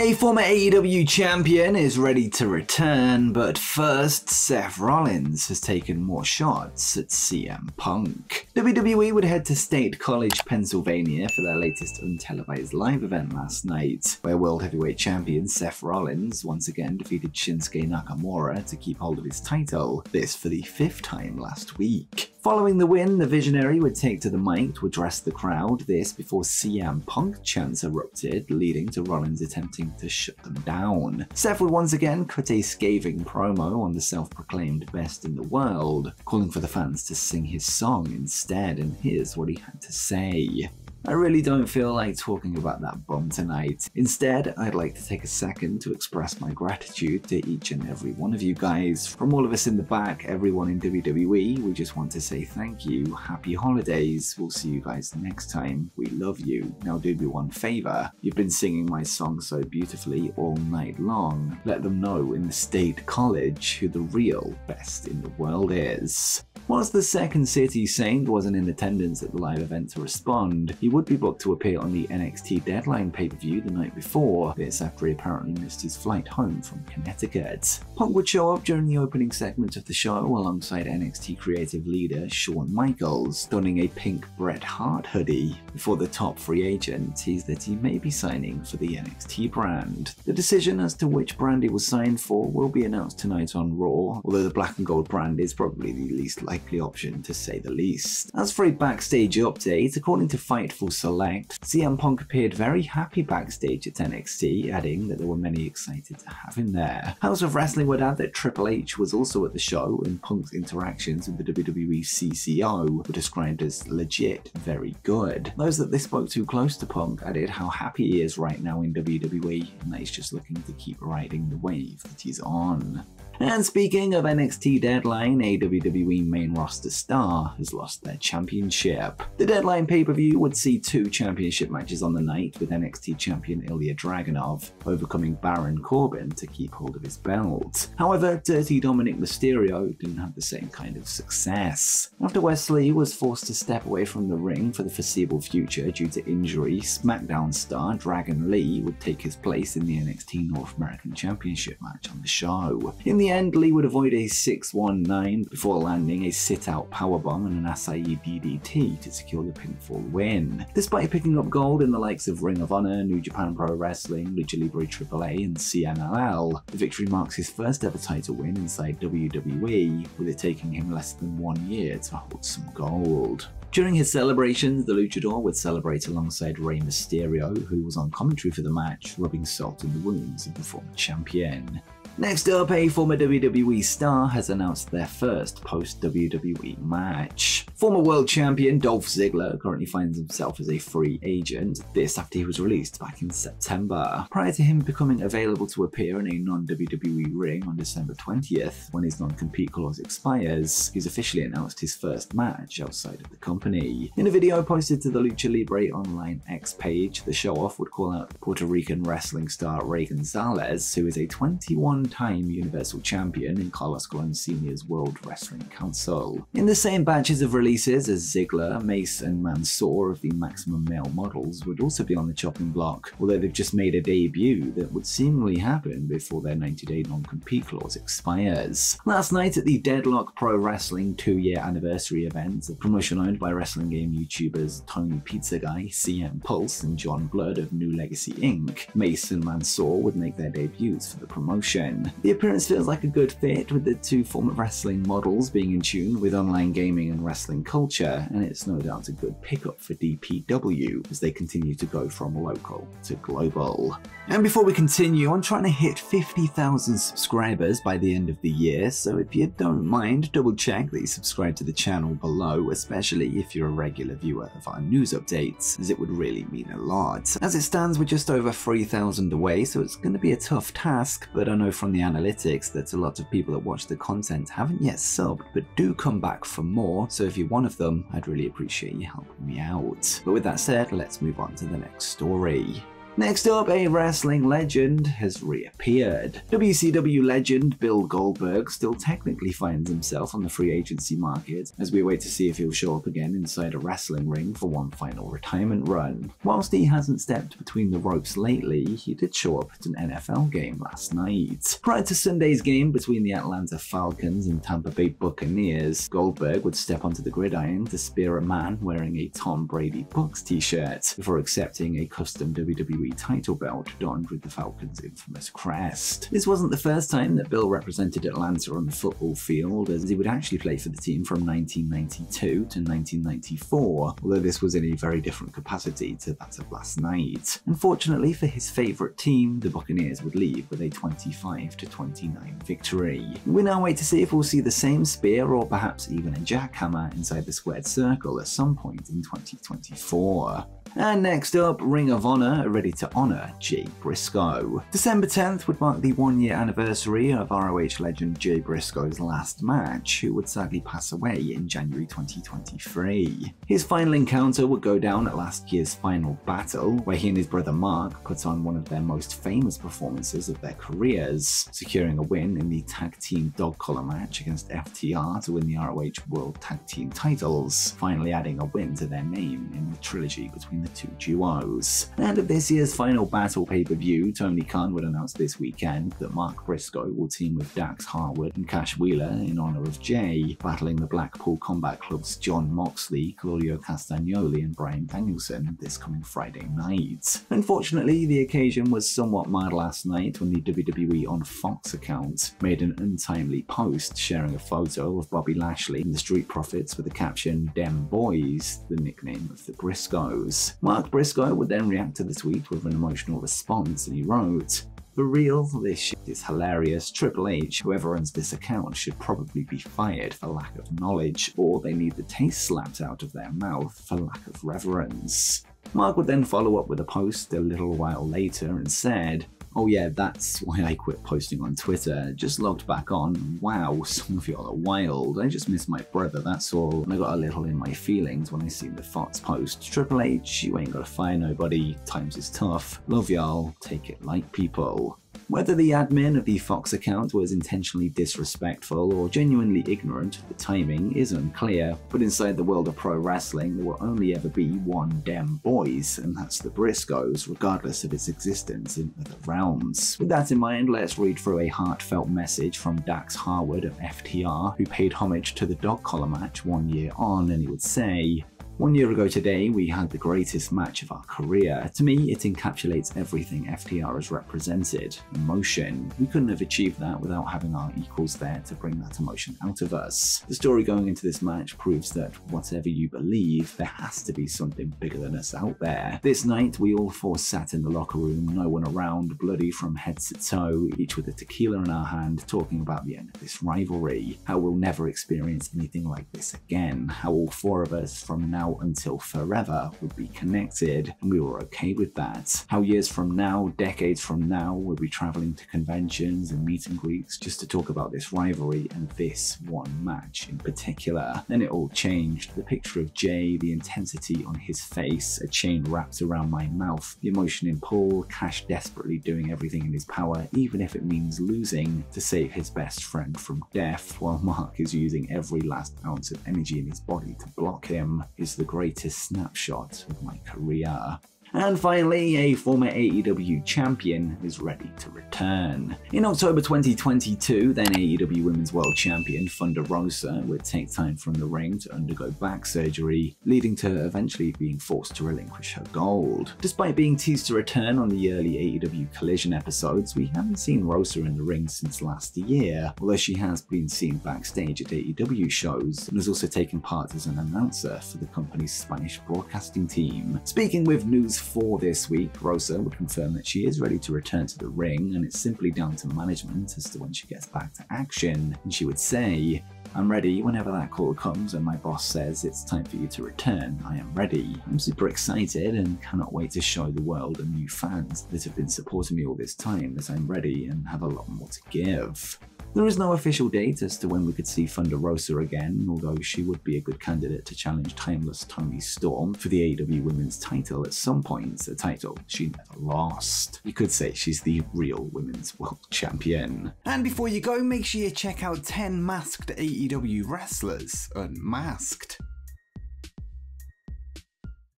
A former AEW champion is ready to return, but first, Seth Rollins has taken more shots at CM Punk. WWE would head to State College, Pennsylvania for their latest untelevised live event last night, where World Heavyweight Champion Seth Rollins once again defeated Shinsuke Nakamura to keep hold of his title, this for the fifth time last week. Following the win, the Visionary would take to the mic to address the crowd, this before CM Punk chants erupted, leading to Rollins attempting to shut them down. Seth would once again cut a scathing promo on the self-proclaimed best in the world, calling for the fans to sing his song instead, and here's what he had to say. I really don't feel like talking about that bomb tonight. Instead, I'd like to take a second to express my gratitude to each and every one of you guys. From all of us in the back, everyone in WWE, we just want to say thank you, happy holidays, we'll see you guys next time, we love you. Now do me one favour, you've been singing my song so beautifully all night long. Let them know in the state college who the real best in the world is. Whilst the second City Saint wasn't in attendance at the live event to respond, he would be booked to appear on the NXT Deadline pay-per-view the night before, this after he apparently missed his flight home from Connecticut. Punk would show up during the opening segment of the show alongside NXT creative leader Shawn Michaels, donning a pink Bret Hart hoodie, before the top free agent teased that he may be signing for the NXT brand. The decision as to which brand he was signed for will be announced tonight on Raw, although the black and gold brand is probably the least likely likely option to say the least. As for a backstage update, according to Fightful Select, CM Punk appeared very happy backstage at NXT, adding that there were many excited to have him there. Haus of Wrestling would add that Triple H was also at the show, and Punk's interactions with the WWE CCO were described as legit very good. Those that this spoke too close to Punk added how happy he is right now in WWE, and that he's just looking to keep riding the wave that he's on. And speaking of NXT Deadline, a WWE main roster star has lost their championship. The Deadline pay-per-view would see two championship matches on the night, with NXT champion Ilya Dragunov overcoming Baron Corbin to keep hold of his belt. However, Dirty Dominik Mysterio didn't have the same kind of success. After Wes Lee was forced to step away from the ring for the foreseeable future due to injury, SmackDown star Dragon Lee would take his place in the NXT North American Championship match on the show. In the end, Lee would avoid a 619 before landing a sit-out powerbomb and an Asai DDT to secure the pinfall win. Despite picking up gold in the likes of Ring of Honor, New Japan Pro Wrestling, Lucha Libre AAA, and CMLL, the victory marks his first ever title win inside WWE, with it taking him less than one year to hold some gold. During his celebrations, the luchador would celebrate alongside Rey Mysterio, who was on commentary for the match, rubbing salt in the wounds of the former champion. Next up, a former WWE star has announced their first post-WWE match. Former world champion Dolph Ziggler currently finds himself as a free agent, this after he was released back in September. Prior to him becoming available to appear in a non-WWE ring on December 20th, when his non-compete clause expires, he's officially announced his first match outside of the company. In a video posted to the Lucha Libre Online X page, the show-off would call out Puerto Rican wrestling star Ray Gonzalez, who is a 21 time Universal Champion in Carlos Colon Sr.'s World Wrestling Council. In the same batches of releases as Ziggler, Mace, and Mansoor of the Maximum Male models would also be on the chopping block, although they've just made a debut that would seemingly happen before their 90-day non-compete clause expires. Last night at the Deadlock Pro Wrestling two-year anniversary event, a promotion owned by wrestling game YouTubers Tony Pizza Guy, CM Pulse, and John Blood of New Legacy Inc., Mace and Mansoor would make their debuts for the promotion. The appearance feels like a good fit with the two former wrestling models being in tune with online gaming and wrestling culture, and it's no doubt a good pickup for DPW as they continue to go from local to global. And before we continue, I'm trying to hit 50,000 subscribers by the end of the year, so if you don't mind, double check that you subscribe to the channel below, especially if you're a regular viewer of our news updates, as it would really mean a lot. As it stands, we're just over 3,000 away, so it's going to be a tough task, but I know from the analytics that a lot of people that watch the content haven't yet subbed, but do come back for more, so if you're one of them, I'd really appreciate you helping me out. But with that said, let's move on to the next story. Next up, a wrestling legend has reappeared. WCW legend Bill Goldberg still technically finds himself on the free agency market as we wait to see if he'll show up again inside a wrestling ring for one final retirement run. Whilst he hasn't stepped between the ropes lately, he did show up at an NFL game last night. Prior to Sunday's game between the Atlanta Falcons and Tampa Bay Buccaneers, Goldberg would step onto the gridiron to spear a man wearing a Tom Brady Bucs t-shirt before accepting a custom WWE title belt donned with the Falcons' infamous crest. This wasn't the first time that Bill represented Atlanta on the football field, as he would actually play for the team from 1992 to 1994, although this was in a very different capacity to that of last night. Unfortunately for his favourite team, the Buccaneers would leave with a 25 29 victory. We now wait to see if we'll see the same spear or perhaps even a jackhammer inside the squared circle at some point in 2024. And next up, Ring of Honor ready to honour Jay Briscoe. December 10th would mark the one year anniversary of ROH legend Jay Briscoe's last match, who would sadly pass away in January 2023. His final encounter would go down at last year's final battle, where he and his brother Mark put on one of their most famous performances of their careers, securing a win in the tag team dog collar match against FTR to win the ROH World Tag Team titles, finally adding a win to their name in the trilogy between the two duos. And at this year's final battle pay-per-view, Tony Khan would announce this weekend that Mark Briscoe will team with Dax Harwood and Cash Wheeler in honor of Jay, battling the Blackpool Combat Club's Jon Moxley, Claudio Castagnoli and Bryan Danielson this coming Friday night. Unfortunately, the occasion was somewhat mad last night when the WWE on Fox account made an untimely post sharing a photo of Bobby Lashley and the Street Profits with the caption Dem Boyz, the nickname of the Briscoes. Mark Briscoe would then react to the tweet with an emotional response and he wrote, for real, this shit is hilarious. Triple H, whoever owns this account, should probably be fired for lack of knowledge, or they need the taste slapped out of their mouth for lack of reverence. Mark would then follow up with a post a little while later and said, Oh yeah, that's why I quit posting on Twitter. Just logged back on. Wow, some of y'all are wild. I just miss my brother, that's all. And I got a little in my feelings when I seen the Fox post. Triple H, you ain't gotta fire nobody. Times is tough. Love y'all. Take it like people. Whether the admin of the Fox account was intentionally disrespectful or genuinely ignorant of the timing is unclear, but inside the world of pro wrestling there will only ever be one Dem Boyz, and that's the Briscoes, regardless of its existence in other realms. With that in mind, let's read through a heartfelt message from Dax Harwood of FTR, who paid homage to the dog collar match one year on, and he would say, one year ago today, we had the greatest match of our career. To me, it encapsulates everything FTR has represented emotion. We couldn't have achieved that without having our equals there to bring that emotion out of us. The story going into this match proves that whatever you believe, there has to be something bigger than us out there. This night, we all four sat in the locker room, no one around, bloody from head to toe, each with a tequila in our hand, talking about the end of this rivalry, how we'll never experience anything like this again, how all four of us from now until forever would be connected, and we were okay with that. How years from now, decades from now, we'll be traveling to conventions and meet and greets just to talk about this rivalry and this one match in particular. Then it all changed. The picture of Jay, the intensity on his face, a chain wrapped around my mouth, the emotion in Paul, Cash desperately doing everything in his power, even if it means losing, to save his best friend from death, while Mark is using every last ounce of energy in his body to block him, is the greatest snapshot of my career. And finally, a former AEW champion is ready to return. In October 2022, then AEW Women's World Champion Thunder Rosa would take time from the ring to undergo back surgery, leading to her eventually being forced to relinquish her gold. Despite being teased to return on the early AEW Collision episodes, we haven't seen Rosa in the ring since last year, although she has been seen backstage at AEW shows and has also taken part as an announcer for the company's Spanish broadcasting team. Speaking with News for this week, Rosa would confirm that she is ready to return to the ring and it's simply down to management as to when she gets back to action. And she would say, I'm ready whenever that call comes and my boss says it's time for you to return. I am ready. I'm super excited and cannot wait to show the world and new fans that have been supporting me all this time that I'm ready and have a lot more to give. There is no official date as to when we could see Thunder Rosa again, although she would be a good candidate to challenge Timeless Toni Storm for the AEW Women's title at some point, a title she never lost. You could say she's the real Women's World Champion. And before you go, make sure you check out 10 masked AEW wrestlers unmasked.